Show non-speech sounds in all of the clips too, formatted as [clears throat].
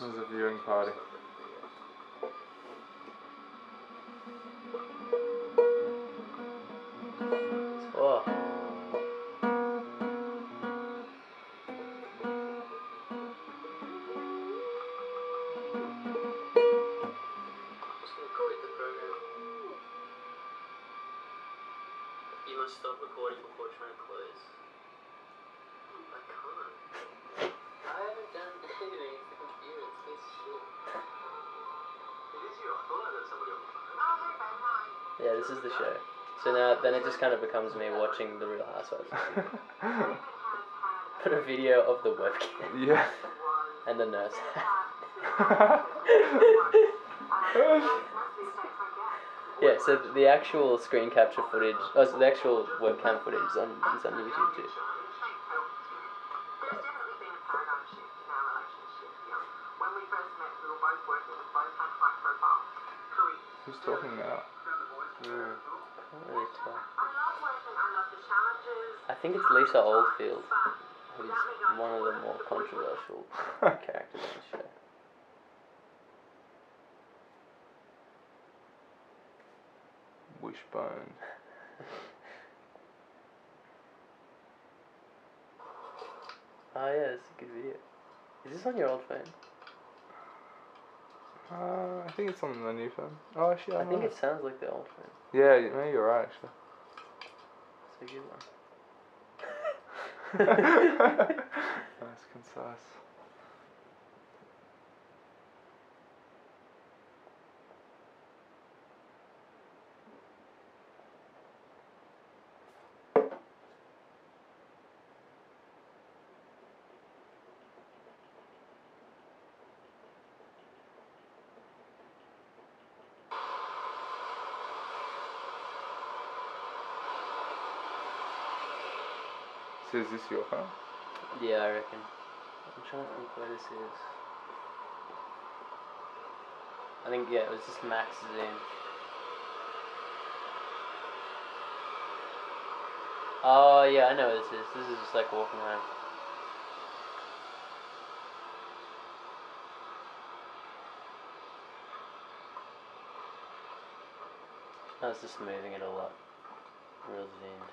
There's a viewing party. Oh. Just gonna quit the program. You must stop recording Yeah, this is the show. So now, then it just kind of becomes me watching the Real Housewives. [laughs] Put a video of the webcam yeah. and the nurse. [laughs] yeah, so the actual screen capture footage, oh, so the actual webcam footage is on, is on YouTube too. Who's talking now? Mm, really tell. I think it's Lisa Oldfield, who's one of the more controversial [laughs] characters on the show. Wishbone. [laughs] Oh yeah, it's a good video. Is this on your old phone? Uh, I think it's on the new phone. Oh, actually, I, I think know. it sounds like the old phone. Yeah, maybe you're right, actually. It's a good one. [laughs] nice, concise. So is this your phone? Yeah, I reckon. I'm trying to think where this is. I think yeah, it was just Max's zoom. Oh yeah, I know what this is. This is just like walking around. I was just moving it a lot. Real zoomed.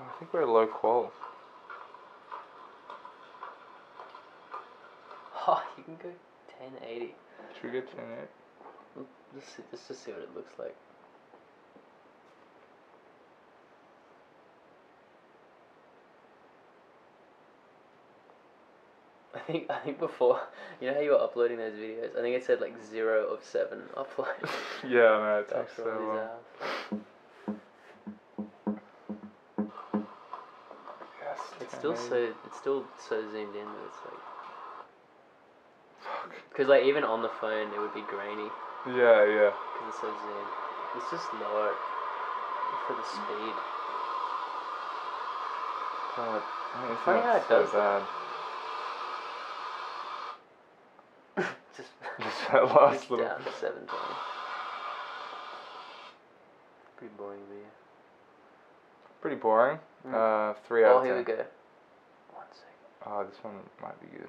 Oh, I think low qual. [laughs] Oh, you can go 1080. Should we get 1080? L- Just see, let's just see what it looks like. I think I think before [laughs] you know how you were uploading those videos. I think it said like zero of seven upload. [laughs] yeah, I know, it takes so long. Still so it's still so zoomed in that it's like Fuck. because like even on the phone it would be grainy Yeah, yeah. because it's so zoomed. Let's just lower for the speed. God, I don't Funny how it so does that. bad. [laughs] just [laughs] Just that last It's little. down to seven times. Pretty boring video. Pretty boring. Mm. Uh, three out Oh, of here we go. One second. Oh, this one might be good.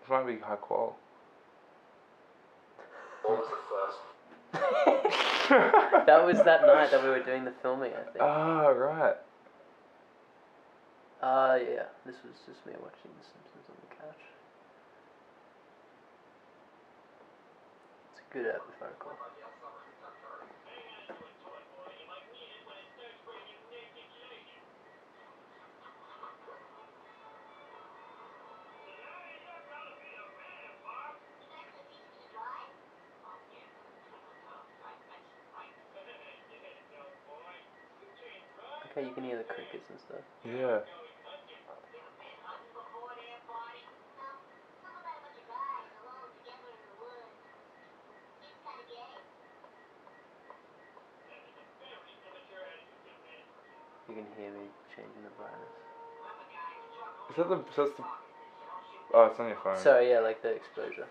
This might be high qual. What was the first? that was that night that we were doing the filming, I think. Oh, right. Uh, yeah. This was just me watching The Simpsons on the couch. It's a good app if I recall. Okay, you can hear the crickets and stuff. Yeah. You can hear me changing the brightness. Is that the. So that's the. Oh, it's on your phone. Sorry, yeah, like the exposure.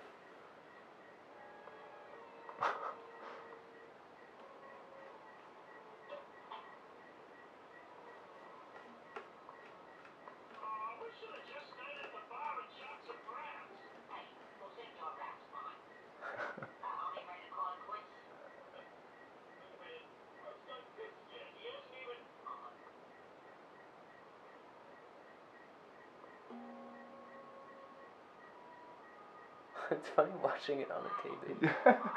[laughs] it's funny watching it on the TV. [laughs] Yeah.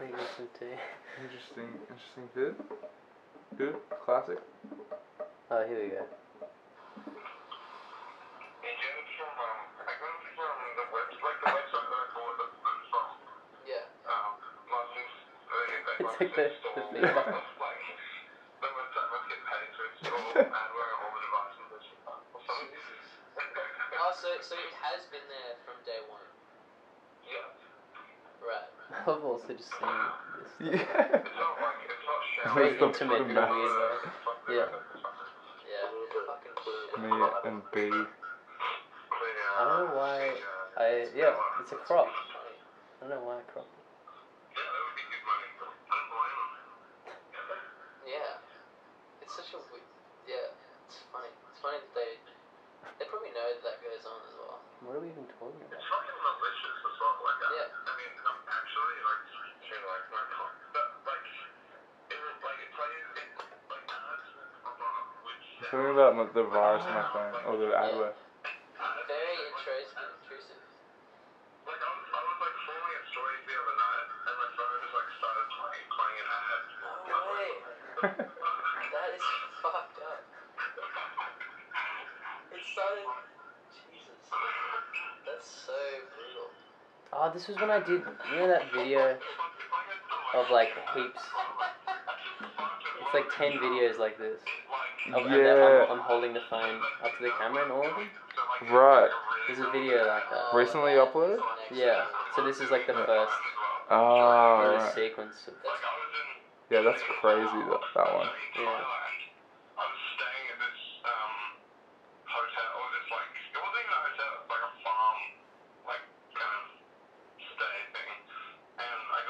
They listen to. Interesting, interesting vid. Good, classic. Oh, here we go. Yeah. It's like the, the feedback. Oh, so so it has been there from day one. Yeah. Right. [laughs] I've also just seen this. Yeah. Very intimate in a weird way. Yeah. Yeah. Me and B. I don't know why I yeah, it's a crop. I don't know why I cropped it. Yeah. It's such a weird. Yeah. It's funny. It's funny that they. They probably know that that goes on as well. What are we even talking about? It's fucking malicious as well. Like, yeah. Something about my- the virus on oh, my phone, or the Yeah. adware. Very intrusive. intrusive. No way. [laughs] That is fucked up. It started. Jesus. That's so brutal. Oh, this was when I did you know that video of like heaps it's like ten videos like this. Yeah. I'm, I'm holding the phone up to the camera and all of them. Right. There's a video like that. Recently that uploaded? Yeah. So this is like the first Oh, in right. sequence of That's Yeah, that's crazy, that, that one. yeah.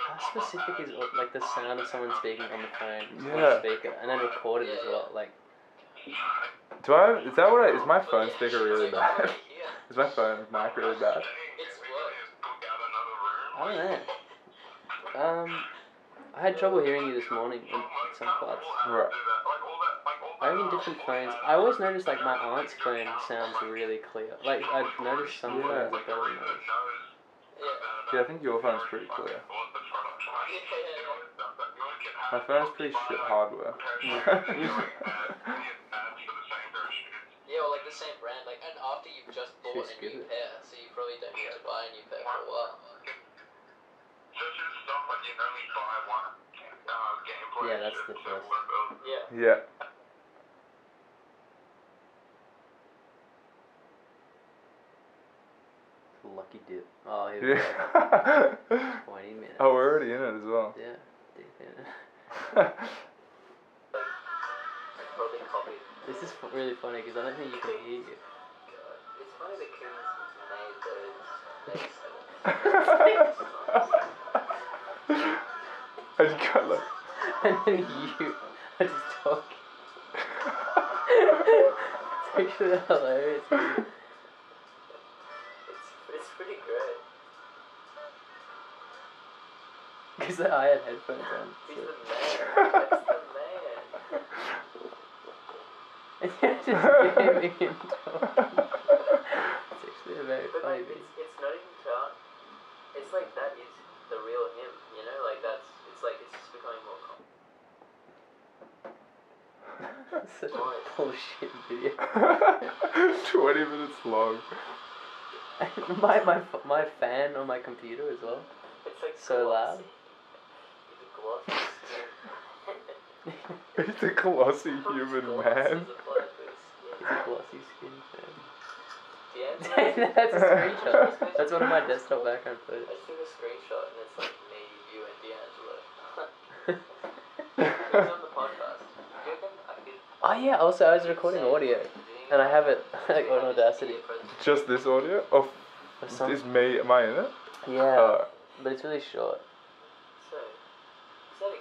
How specific is like the sound of someone speaking on the phone on Yeah. speaker and then recorded as well? Like Do I? Is that what I? Is my phone Yeah, speaker really bad? [laughs] is my phone mic really bad? I don't know. Um, I had trouble hearing you this morning in some parts. Right. I mean, different phones. I always notice like my aunt's phone sounds really clear. Like I've noticed some Yeah. phones are better than others. Yeah. Yeah, I think your phone's pretty clear. [laughs] My phone's pretty shit hardware. [laughs] Yeah, well, like the same brand. Like, and after you've just bought Too a new stupid. pair, so you probably don't need to buy a new pair for a while. Yeah, that's the first. Yeah. yeah. Lucky dip. Oh, here we go. [laughs] Twenty minutes. oh, we're already in it as well. Yeah, deep in it. [laughs] This is really funny because I don't think you can hear you. It's funny the Kings made I just got like. and then you are just talking. [laughs] it's actually hilarious. It's, it's pretty great. Because I had headphones on. He's So. the man. That's the man. [laughs] And you're just gaming and talking. It's actually a very But funny like, video. it's, it's not even about. It's like that is the real him, you know? Like that's. It's like it's just becoming more common. Such a bullshit video. [laughs] 20 minutes long. [laughs] my, my, my fan on my computer as well. It's like So loud. glossy. He's a glossy. He's [laughs] a glossy human man. is a blood boost. He's a glossy skin fan. That's a screenshot. That's one of my desktop background photos. just took a screenshot and it's like me, you, and D'Angelo. He's on the podcast. Do you reckon I could Oh yeah, also I was recording audio and I have it [laughs] like on Audacity. Just this audio? Of For some, is me? Am I in it? yeah. Uh, but it's really short. So, is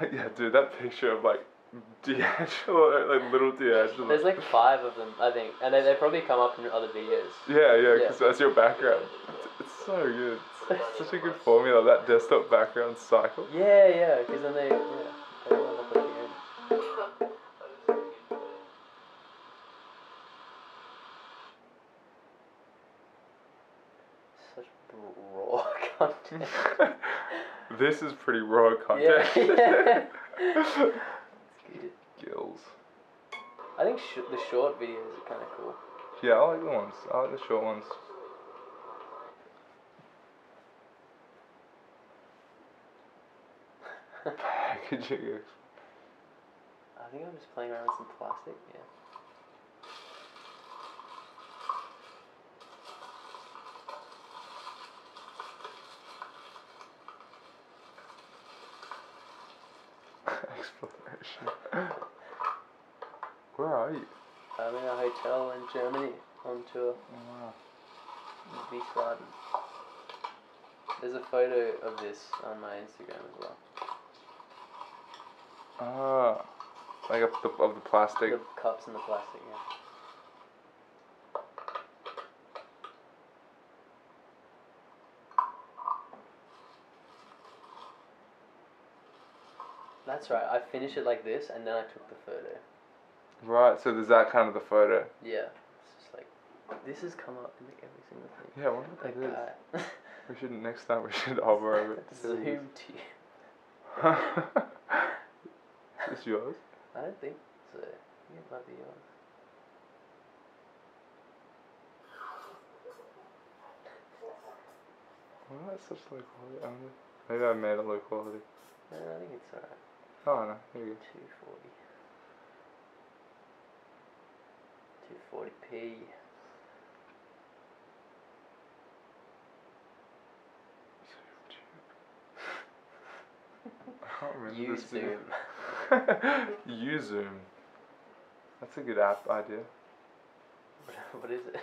that a [laughs] yeah, dude, that picture of like [laughs] D'Angelo, like little D'Angelo. There's like five of them, I think, and they, they probably come up in other videos. Yeah, yeah, Yeah. because that's your background. It's, it's so good. It's such a good formula, that desktop background cycle. Yeah, yeah, because then they, yeah, this is pretty raw content. Yeah. [laughs] Gills. I think sh- the short videos are kind of cool. Yeah, I like the ones. I like the short ones. [laughs] Packaging. I think I'm just playing around with some plastic. Yeah. Where are you? I'm in a hotel in Germany on tour. Oh, in Wiesbaden. There's a photo of this on my Instagram as well. wow. Ah, like of the, of the plastic. The cups and the plastic, yeah. That's right. I finished it like this, and then I took the photo. Right, so there's that kind of the photo. Yeah, it's just like this has come up in like every single thing. Yeah, I wonder what Like that is. [laughs] We should next time we should hover over it. to it is. [laughs] Zoom to you. [laughs] is this yours? I don't think so. I think it might be yours. Well, that's such low quality. I wonder. Maybe I made it low quality. No, I think it's alright. Oh no, here we go. 240. 240p. I can't remember Use this [laughs] video. Zoom. That's a good app idea. What- [laughs] what is it?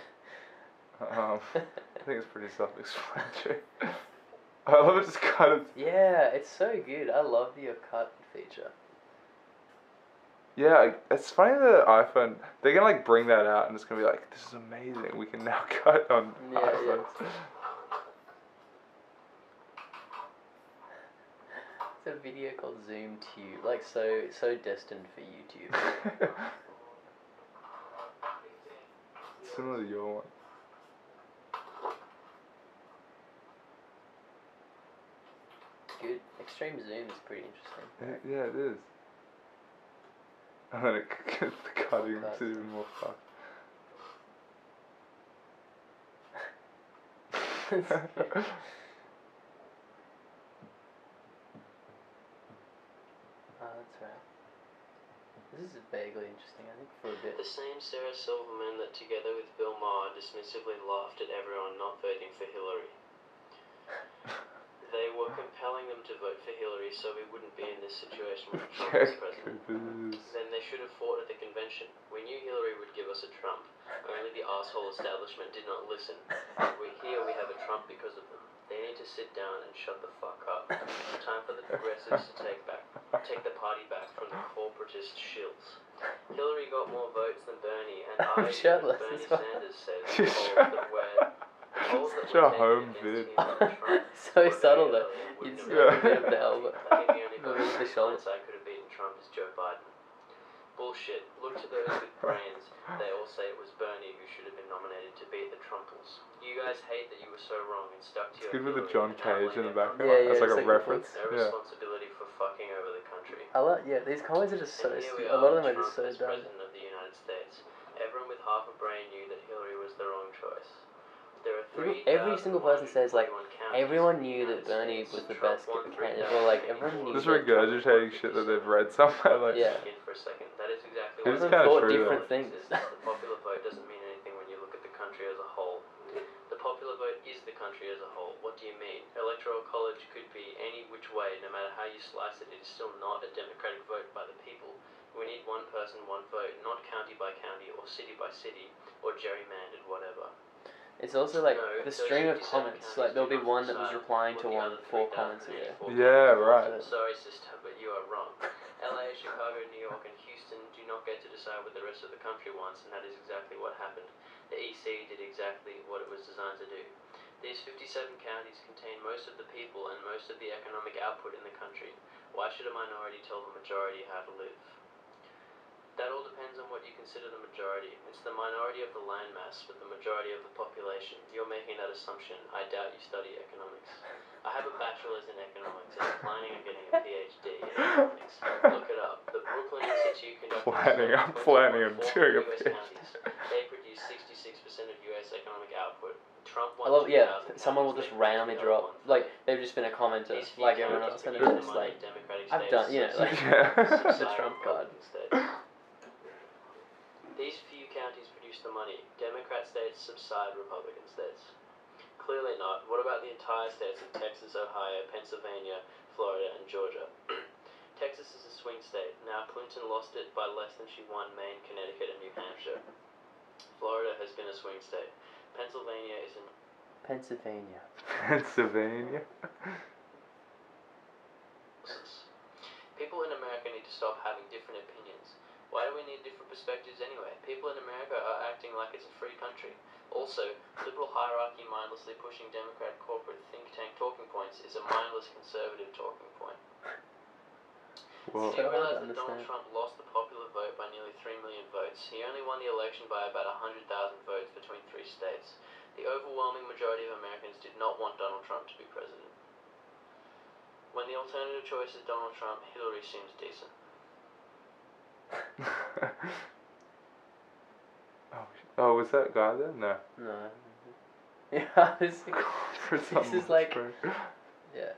Um, I think it's pretty self-explanatory. [laughs] [laughs] I love it. Just kind of. yeah, it's so good. I love the cut feature. Yeah, it's funny that iPhone. They're gonna like bring that out, and it's gonna be like, this is amazing. We can now [laughs] cut on Yeah, yeah. iPhones. It's a video called Zoom Tube, like so so destined for YouTube. [laughs] Similar to your one. Good. Extreme Zoom is pretty interesting. Yeah, yeah, it is. [laughs] And then it, gets the cutting makes Cuts. even more fun. Oh, [laughs] that's right. This is vaguely interesting, I think, for a bit. The same Sarah Silverman that, together with Bill Maher, dismissively laughed at everyone not voting for Hillary. They were compelling them to vote for Hillary so we wouldn't be in this situation when Trump [laughs] was president. Then they should have fought at the convention. We knew Hillary would give us a Trump. Only the asshole establishment did not listen. we're here we have a Trump because of them. They need to sit down and shut the fuck up. Time for the progressives to take back take the party back from the corporatist shills. Hillary got more votes than Bernie, and I'm I, Bernie. Sanders said, [laughs] You're polls that were polls that Such a were home vid. him and Trump so subtle though. low You'd wouldn't see have a bit of the elbow. [laughs] I think the only Moving [laughs] guy the who. I could have beaten Trump is Joe Biden. Bullshit. Look to those with [laughs] brains. They all say it was Bernie who should have been nominated to beat the Trumples. You guys hate that you were so wrong and stuck to It's your good with the John Cage in the background. Yeah, yeah, That's like it's a like reference. No Yeah. responsibility for fucking over the country. I love, yeah, these comments are just so, and here we stu- are, a lot of them are just so as dumb. president of the United States. Everyone with half a brain knew that Hillary was the wrong choice. There are Every- every single person says, like, everyone knew that Bernie was the best candidate, or, like, everyone knew Just regurgitating shit that they've read somewhere. [laughs] Like, Yeah. For a second. That is exactly It what is Everyone thought true, though. different things. the popular vote doesn't mean anything when you look at the country as a whole. The popular vote is the country as a whole. What do you mean? Electoral college could be any which way, no matter how you slice it, it is still not a democratic vote by the people. We need one person, one vote, not county by county or city by city or gerrymandered whatever. It's also like No, the stream of comments. Like there'll be one that was replying to what the one four comments ago. 3,084 Yeah, right. are. Sorry, sister, but you are wrong. [laughs] LA, Chicago, New York, and Houston do not get to decide what the rest of the country wants, and that is exactly what happened. The EC did exactly what it was designed to do. These 57 counties contain most of the people and most of the economic output in the country. Why should a minority tell the majority how to live? That all depends on what you consider the majority. It's the minority of the landmass, but the majority of the population. You're making that assumption. I doubt you study economics. I have a bachelor's in economics and I'm planning on getting a PhD in economics. Look it up. The Brookings Institute conducted [laughs] Planning- I'm planning on on doing a PhD. counties. They produce 66% of US economic output. Trump I love yeah. Someone will just randomly drop one. like they've just been a commenter like everyone else, and produce it's just like Democratic I've done- you know, like- Yeah. [laughs] the Trump card. Republican states. These few counties produce the money. Democrat states subside Republican states. Clearly not. What about the entire states of Texas, Ohio, Pennsylvania, Florida, and Georgia? [clears throat] Texas is a swing state. Now Clinton lost it by less than she won Maine, Connecticut, and New Hampshire. Florida has been a swing state. Pennsylvania is in Pennsylvania. [laughs] Pennsylvania. People in America need to stop having different opinions. Why do we need different perspectives anyway? People in America are acting like it's a free country. Also, liberal hierarchy mindlessly pushing Democrat corporate think tank talking points is a mindless conservative talking point. Well, Do you So realize that Donald. Trump lost the popular vote by nearly 3 million votes? He only won the election by about 100,000 votes between three states. The overwhelming majority of Americans did not want Donald Trump to be president. When the alternative choice is Donald Trump, Hillary seems decent. [laughs] oh, oh, was that guy there? No. No. [laughs] Yeah, this, [laughs] For some is like- strange- yeah.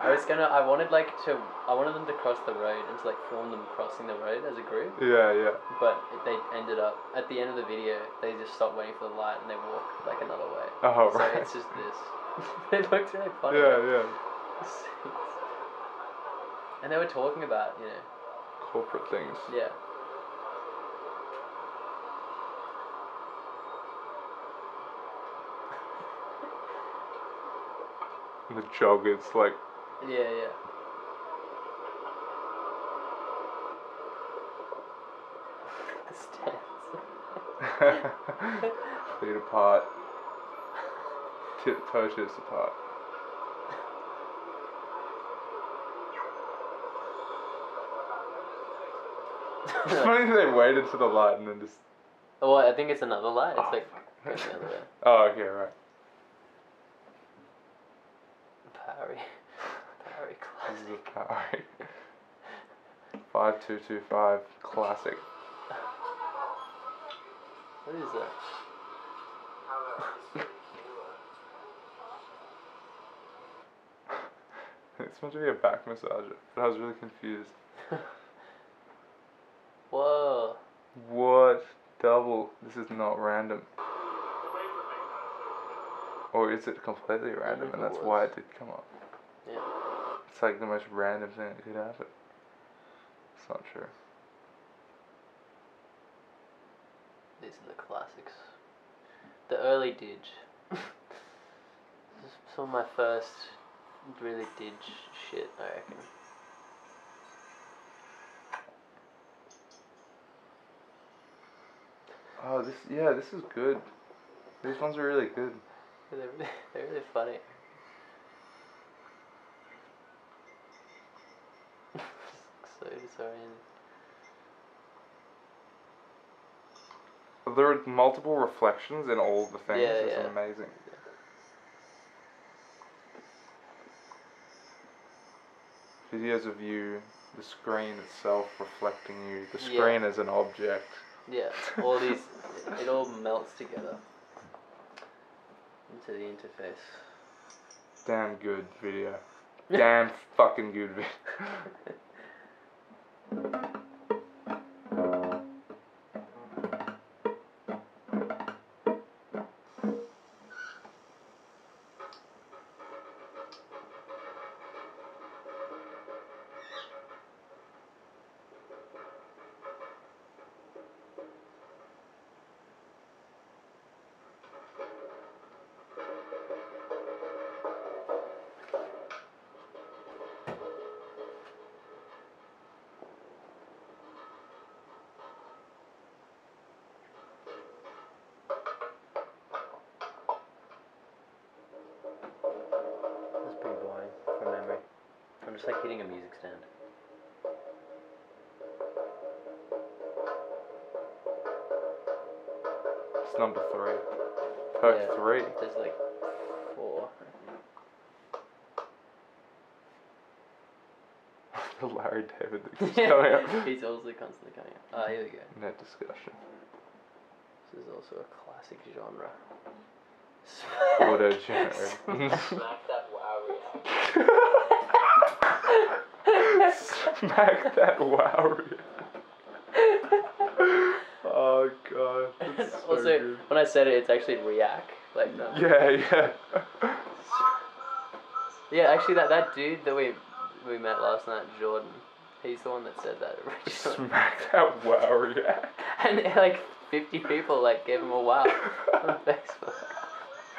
I was gonna. I wanted like to. I wanted them to cross the road and to like film them crossing the road as a group. yeah, yeah. But they ended up at the end of the video. They just stopped waiting for the light and they walked like another way. Oh, so right. it's just this. [laughs] it looks really funny. Yeah, yeah. [laughs] And they were talking about you know Corporate things. yeah. The joggers, like, Yeah, yeah. Feet apart, tip toe tips apart. It's [laughs] funny they waited for the light and then just. oh, I think it's another light. It's like ah, the other way. [laughs] Oh, okay, right. Parry. Parry This is classic. a Atari. Five two two five classic. What is that? How about this It's meant to be a back massager, but I was really confused. [laughs] Whoa. What? Double. This is not random. Or is it completely random and that's why it did come up? It's like the most random thing that could happen. It's not true. These are the classics. The early Didge. [laughs] some of my first really Didge shit, I reckon. Oh, this yeah, this is good. These ones are really good. [laughs] They're they're really funny. There are multiple reflections in all the things. Yeah, it's yeah. amazing. Videos of you, the screen itself reflecting you, the Yeah. screen as an object. Yeah, all these, [laughs] it all melts together into the interface. Damn good video. [laughs] Damn fucking good video. [laughs] just like hitting a music stand. It's number three. Perk Yeah. three. There's like four. [laughs] The Larry David that keeps [laughs] coming up. He's also constantly coming up. Ah, here we go. Net discussion. This is also a classic genre. What a genre. [laughs] Smack that wow react. Smack that wow. oh god. [laughs] That's so also, good. when I said it, it's actually react. Like no. Yeah, yeah. Yeah, actually, that, that dude that we we met last night, Jordan, he's the one that said that originally. Smack that wow react. [laughs] and like 50 people like gave him a wow on Facebook.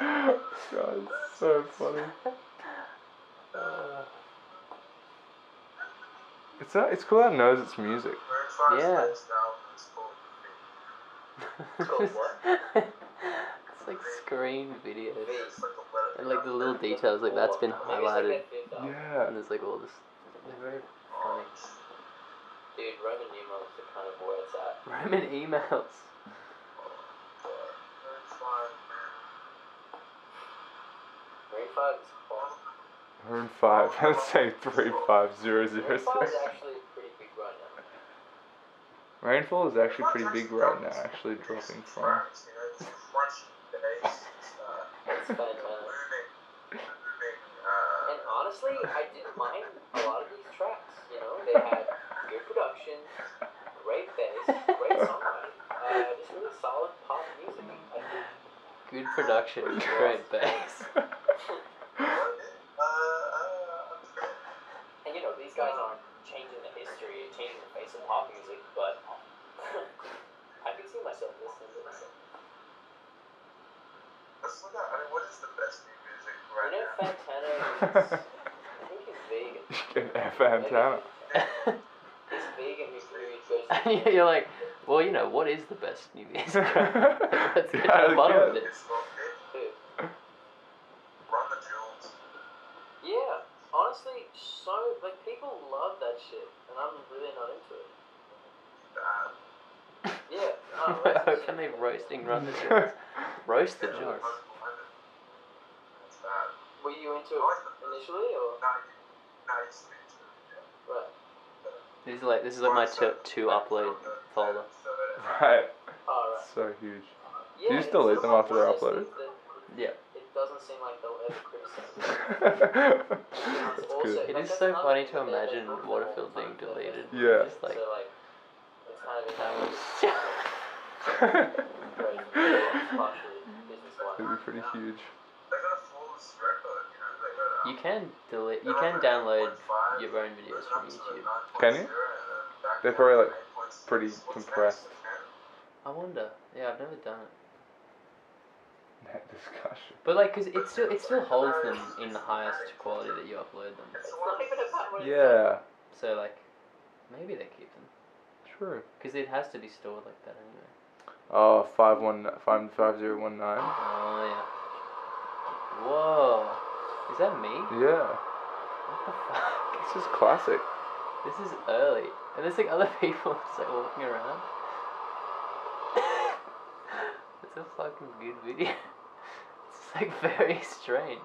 [laughs] God, it's so funny. Uh, It's not, it's cool how it knows it's music. Yeah. It's called what? it's like screen videos. And like the little details, like that's been Maybe it's like highlighted. that fifth album. Yeah. And there's like all this. They're very funny. Dude, Roman emails are kind of where it's at. Roman emails. Maroon 5 is fun. Maroon 5. [laughs] Let's say 35006. Maroon 5 is actually pretty big right now. Rainfall is actually pretty big right now, actually dropping from. And honestly, I didn't mind a lot of these tracks. You know, they had good production, great bass, great songwriting, uh, just really solid pop music. I think Good production, great bass. [laughs] And you know, these guys aren't changing the history, changing the face of pop music, but I can see myself listening to this. Let's look at, I mean, what is the best new music You right know, now? Fantano is, I think he's vegan. Get F antenna. He's vegan, he's really goes and you're like, well, you know, what is the best new music? Let's get to Yeah, the bottom of yeah. it. It's not it. Who? Run the jewels. Yeah, honestly, so, like, people love that shit, and I'm really not into it. Bad. Yeah, no, How that's- can they roasting run the jewels? Roast the Yeah, jewels. Post Malone. It's bad. Were you into I it like the initially, or? Now you, now you speak to it, yeah. Right. This is like this is like my to, to upload folder. [laughs] Right. Alright. So huge. Yeah, you still it's delete them after they're uploaded? Yeah. It doesn't seem like they'll ever criticize [laughs] it. That's Also- good. It Like, is so funny to that they- they imagine Waterfield being deleted. Yeah. Just like so, like, it's kind of in that that was. It'd be pretty huge. They got a flawless record, you know. They got, um, You can delete. You can download your own videos from YouTube. Can you? and then back They're probably, like, pretty compressed. I wonder. Yeah, I've never done it. Net discussion. But like, cause it still it still holds them in the highest quality that you upload them. It's It's the one not even about what Yeah. So like, maybe they keep them. True. Cause it has to be stored like that anyway. Oh, five one five five zero one nine. Oh yeah. Whoa. Is that me? Yeah. What the fuck? [laughs] This is classic. This is early, and there's like other [laughs] people just like walking around. [laughs] it's a fucking good video. It's like very strange.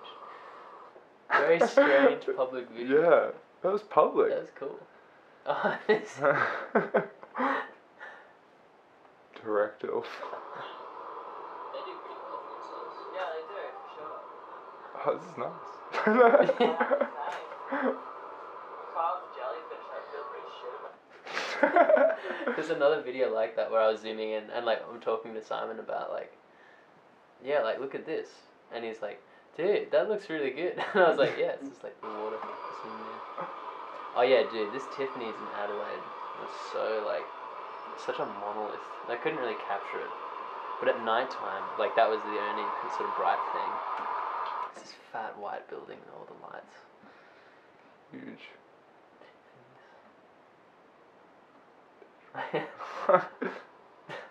Very strange public video. Yeah. That was public. That was cool. Oh, this. Director. They do pretty well for themselves. Yeah, they do, for sure. Oh, this is nice. There's another video like that where I was zooming in and like I'm talking to Simon about like, yeah, like look at this, and he's like, dude, that looks really good, [laughs] and I was like, yeah, it's just like the water. Oh yeah, dude, this Tiffany's in Adelaide was so like, such a monolith. I couldn't really capture it, but at night time, like that was the only sort of bright thing. It's this fat white building with all the lights. Huge. [laughs]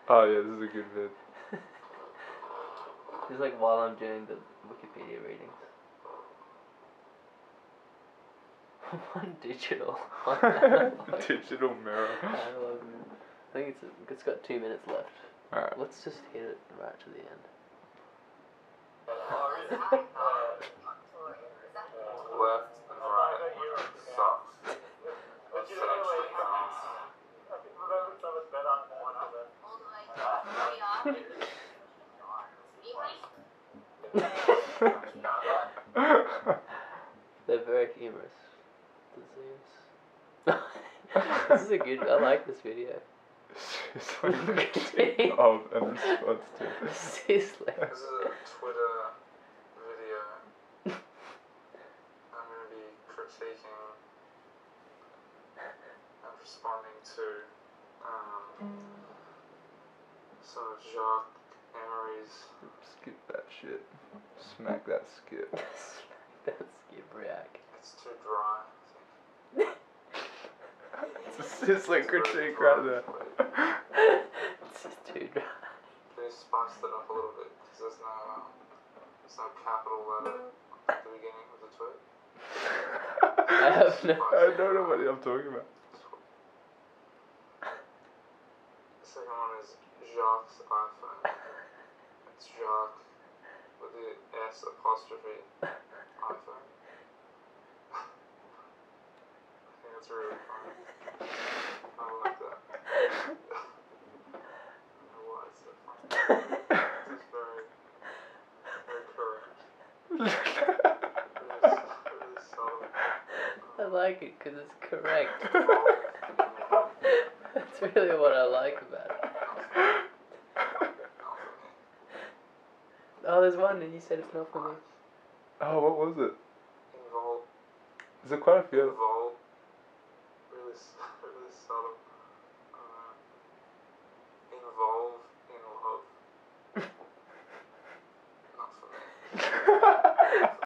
oh yeah, this is a good vid. It's like while I'm doing the Wikipedia readings. [laughs] one digital. [laughs] One analog. Digital mirror. analog. I think it's it's got two minutes left. Alright. Let's just hit it right to the end. Left and right sucks. It's actually They're very humorous. The zooms. [laughs] this is a good. I like this video. She's like two of and response to. Seriously. This is a Twitter video. I'm going to be critiquing and responding to um, some of Jacques Emery's. Skip that shit. Smack that skip. [laughs] [laughs] That's react. It's too dry. [laughs] It's just like critique right there. it's just too dry. They spiced it up a little bit because there's no um, there's no capital letter at the beginning of the tweet. [laughs] I have no. I don't know what I'm talking about. The second one is Jacques' iPhone. It's Jacques with the S apostrophe I that's really funny. I like that. I don't know why it's so funny. Very, very correct. It is, it is subtle. I like it because it's correct. [laughs] That's really what I like about it. [laughs] Oh, there's one, and you said it's not for me. Oh, what was it? Involved. Is there quite a few?